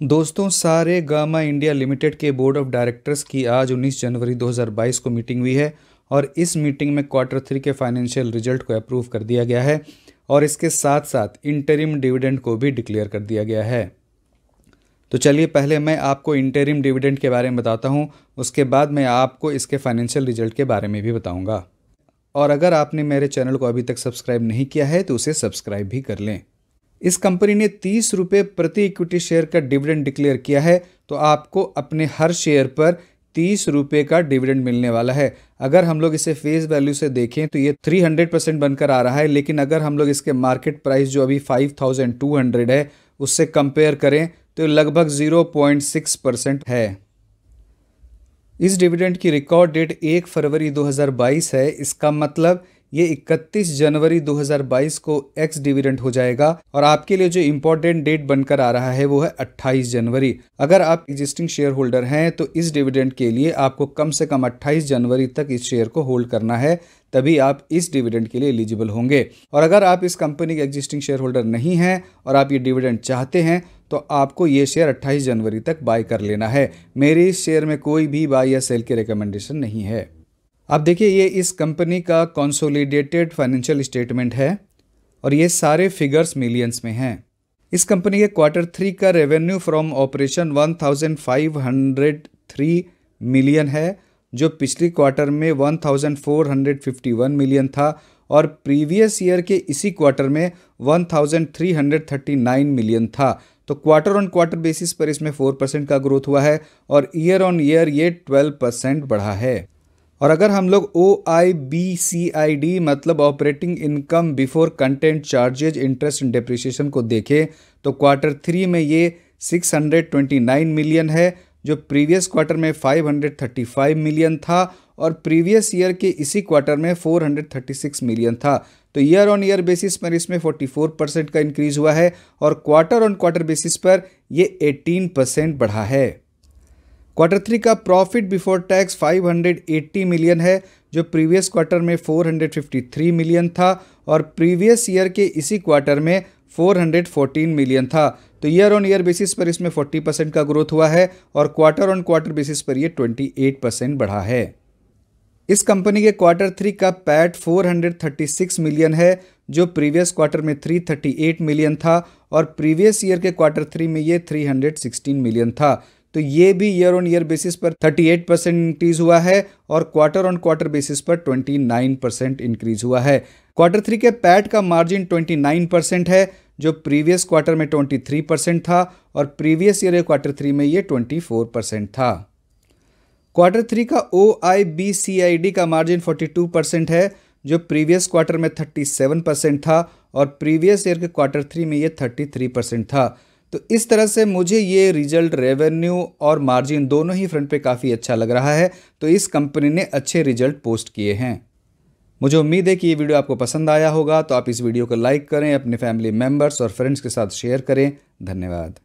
दोस्तों, Saregama India limited के board of directors की आज 19 जनवरी 2022 को मीटिंग हुई है और इस मीटिंग में क्वार्टर थ्री के फाइनेंशियल रिज़ल्ट को अप्रूव कर दिया गया है और इसके साथ साथ इंटरिम डिविडेंड को भी डिक्लेयर कर दिया गया है। तो चलिए, पहले मैं आपको इंटरिम डिविडेंड के बारे में बताता हूँ, उसके बाद मैं आपको इसके फाइनेंशियल रिज़ल्ट के बारे में भी बताऊँगा। और अगर आपने मेरे चैनल को अभी तक सब्सक्राइब नहीं किया है तो उसे सब्सक्राइब भी कर लें। इस कंपनी ने तीस रुपये प्रति इक्विटी शेयर का डिविडेंड डिक्लेयर किया है तो आपको अपने हर शेयर पर तीस रुपये का डिविडेंड मिलने वाला है। अगर हम लोग इसे फेस वैल्यू से देखें तो ये थ्री हंड्रेड परसेंट बनकर आ रहा है, लेकिन अगर हम लोग इसके मार्केट प्राइस जो अभी फाइव थाउज़ेंड टू हंड्रेड है, उससे कंपेयर करें तो लगभग ज़ीरो पॉइंट सिक्स परसेंट है। इस डिविडेंड की रिकॉर्ड डेट एक फरवरी 2022 है। इसका मतलब ये 31 जनवरी 2022 को एक्स डिविडेंड हो जाएगा और आपके लिए जो इम्पोर्टेंट डेट बनकर आ रहा है वो है 28 जनवरी। अगर आप एग्जिस्टिंग शेयर होल्डर हैं तो इस डिविडेंड के लिए आपको कम से कम 28 जनवरी तक इस शेयर को होल्ड करना है, तभी आप इस डिविडेंड के लिए एलिजिबल होंगे। और अगर आप इस कंपनी के एग्जिस्टिंग शेयर होल्डर नहीं हैं और आप ये डिविडेंड चाहते हैं तो आपको ये शेयर 28 जनवरी तक बाय कर लेना है। मेरे इस शेयर में कोई भी बाय या सेल की रिकमेंडेशन नहीं है। अब देखिए, ये इस कंपनी का कंसोलिडेटेड फाइनेंशियल स्टेटमेंट है और ये सारे फिगर्स मिलियंस में हैं। इस कंपनी के क्वार्टर थ्री का रेवेन्यू फ्रॉम ऑपरेशन 1503 मिलियन है, जो पिछले क्वार्टर में 1451 मिलियन था और प्रीवियस ईयर के इसी क्वार्टर में 1339 मिलियन था। तो क्वार्टर ऑन क्वार्टर बेसिस पर इसमें 4 परसेंट का ग्रोथ हुआ है और ईयर ऑन ईयर ये 12 परसेंट बढ़ा है। और अगर हम लोग O I B C I D मतलब operating income before content charges interest and depreciation को देखें तो क्वार्टर थ्री में ये 629 मिलियन है, जो प्रीवियस क्वार्टर में 535 मिलियन था और प्रीवियस ईयर के इसी क्वार्टर में 436 मिलियन था। तो ईयर ऑन ईयर बेसिस पर इसमें 44 परसेंट का इंक्रीज हुआ है और क्वार्टर ऑन क्वार्टर बेसिस पर ये 18 परसेंट बढ़ा है। क्वार्टर थ्री का प्रॉफिट बिफोर टैक्स 580 मिलियन है, जो प्रीवियस क्वार्टर में 453 मिलियन था और प्रीवियस ईयर के इसी क्वार्टर में 414 मिलियन था। तो ईयर ऑन ईयर बेसिस पर इसमें 40 परसेंट का ग्रोथ हुआ है और क्वार्टर ऑन क्वार्टर बेसिस पर ये 28 परसेंट बढ़ा है। इस कंपनी के क्वार्टर थ्री का पैट 436 मिलियन है, जो प्रीवियस क्वार्टर में 338 मिलियन था और प्रीवियस ईयर के क्वार्टर थ्री में ये 316 मिलियन था। तो ये भी ईयर ऑन ईयर बेसिस पर 38 परसेंट इंक्रीज हुआ है और क्वार्टर ऑन क्वार्टर बेसिस पर 29 परसेंट इंक्रीज हुआ है। क्वार्टर थ्री के पैट का मार्जिन 29 परसेंट है, जो प्रीवियस क्वार्टर में 23 परसेंट था और प्रीवियस ईयर क्वार्टर थ्री में ये 24 परसेंट था। क्वार्टर थ्री का O I B C I D का मार्जिन 42 परसेंट है, जो प्रीवियस क्वार्टर में 37 परसेंट था और प्रीवियस ईयर के क्वार्टर थ्री में ये 33 परसेंट था। तो इस तरह से मुझे ये रिज़ल्ट रेवेन्यू और मार्जिन दोनों ही फ्रंट पे काफ़ी अच्छा लग रहा है। तो इस कंपनी ने अच्छे रिज़ल्ट पोस्ट किए हैं। मुझे उम्मीद है कि ये वीडियो आपको पसंद आया होगा। तो आप इस वीडियो को लाइक करें, अपने फैमिली मेंबर्स और फ्रेंड्स के साथ शेयर करें। धन्यवाद।